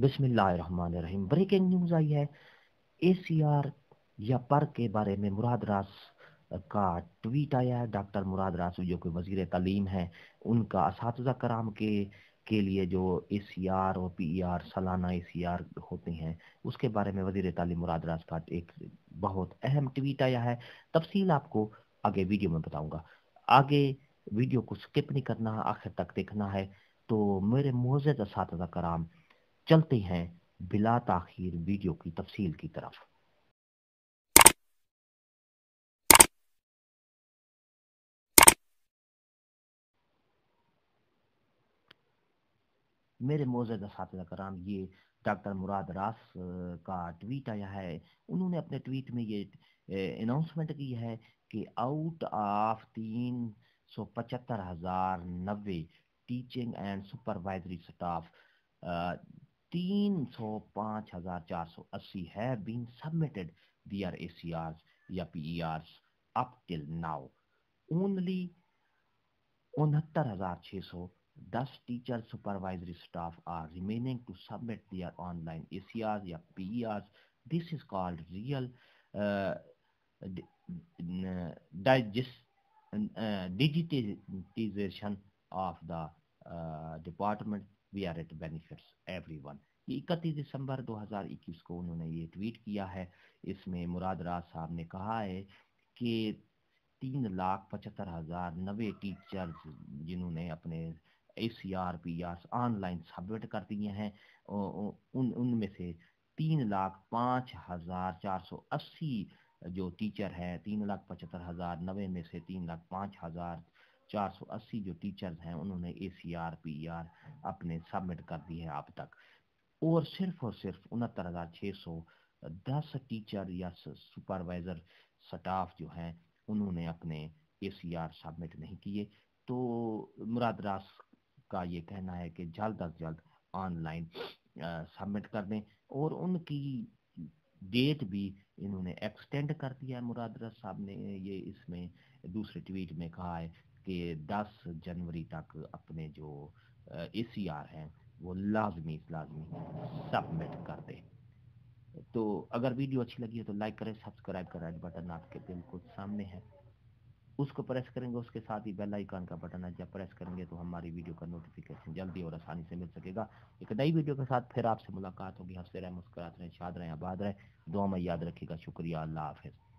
बिस्मिल्लाहिर्रहमानिर्रहीम। Breaking news आई है ACR या पर के बारे में मुराद रास का ट्वीट आया है। डॉक्टर मुराद रास, जो कि वज़ीर तालीम है, उनका इस कराम के के लिए जो ए सी आर और पी ई आर सालाना ए सी आर होते हैं, उसके बारे में वज़ीर तालीम मुराद रास का एक बहुत अहम ट्वीट आया है। तफसील आपको आगे वीडियो में बताऊँगा। आगे वीडियो को स्किप नहीं करना, आखिर तक देखना है। तो मेरे मोजद इस कराम चलते हैं बिला ताखिर वीडियो की तफसील की तरफ़। मेरे मोजद कराम, ये डॉक्टर मुराद रास का ट्वीट आया है। उन्होंने अपने ट्वीट में ये अनाउंसमेंट की है कि आउट ऑफ़ तीन सौ पचहत्तर हज़ार नब्बे टीचिंग एंड सुपरवाइजरी स्टाफ तीन सौ पाँच हज़ार चार सौ अस्सी है been submitted their A C R या P E R up till now only उनहत्तर हज़ार छः सौ दस teacher supervisory staff are remaining to submit their online A C R या P E R this is called real of the uh, department. We are it benefits everyone ये इकतीस दिसंबर 2021 को उन्होंने ये ट्वीट किया है। इसमें मुराद राज साहब ने कहा है कि तीन लाख पचहत्तर हज़ार नवे टीचर्स जिन्होंने अपने A C R P R online submit कर दिए हैं उन, उनमें से तीन लाख पाँच हज़ार चार सौ अस्सी जो टीचर हैं, तीन लाख पचहत्तर हज़ार नवे में से तीन लाख पाँच हज़ार 480 जो टीचर्स हैं, उन्होंने A C R P R अपने सबमिट कर दिए हैं अब तक। और सिर्फ़ और सिर्फ़ उनहत्तर हज़ार छः सौ दस टीचर या सुपरवाइज़र स्टाफ जो हैं, उन्होंने अपने ए सी आर सबमिट नहीं किए। तो मुराद रास का ये कहना है कि जल्द अज जल्द ऑनलाइन सबमिट कर दें। और उनकी डेट भी इन्होंने एक्सटेंड कर दिया है, मुराद साहब ने ये इसमें, दूसरे ट्वीट में कहा है कि 10 जनवरी तक अपने जो ए सी आर हैं, वो लाजमी लाजमी सबमिट कर दें। तो अगर वीडियो अच्छी लगी है तो लाइक करें सब्सक्राइब करें बटन आपके बिल्कुल सामने है। उसको प्रेस करेंगे, उसके साथ ही बेल आइकन का बटन है, जब प्रेस करेंगे तो हमारी वीडियो का नोटिफिकेशन जल्दी और आसानी से मिल सकेगा। एक नई वीडियो के साथ फिर आपसे मुलाकात होगी। हँसते रहे, मुस्कुराते रहें, शाद रहें, आबाद रहें। दुआ में याद रखिएगा। शुक्रिया। अल्लाह हाफिज़।